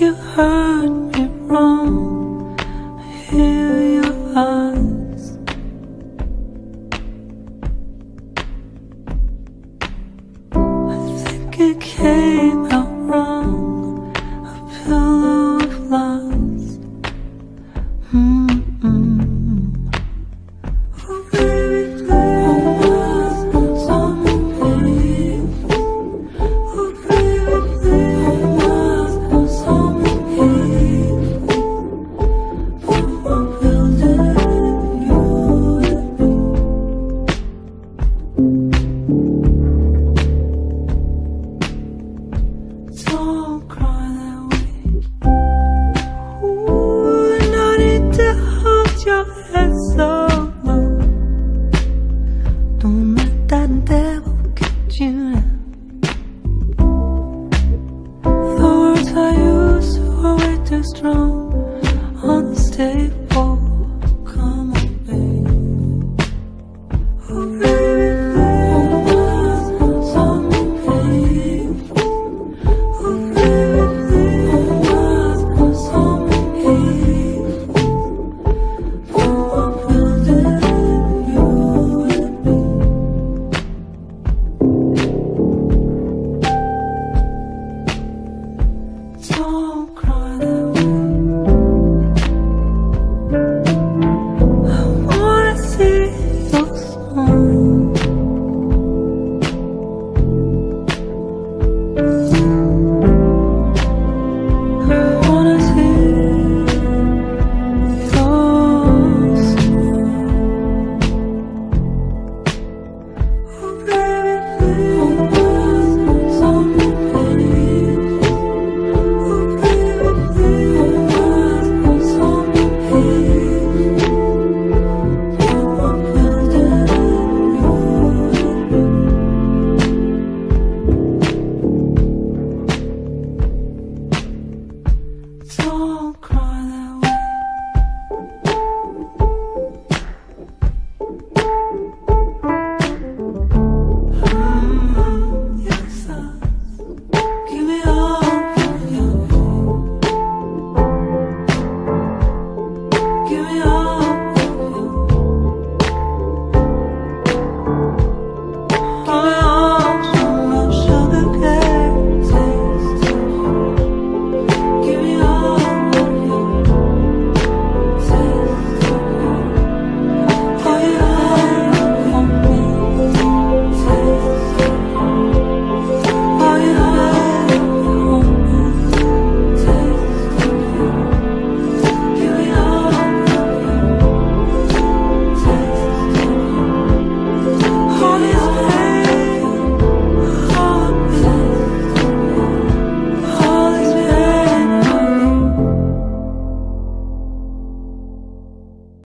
you heard me wrong. Hear your are I think it came out your head so low Don't let that devil get you now The words I way too strong. Come on oh, Señor.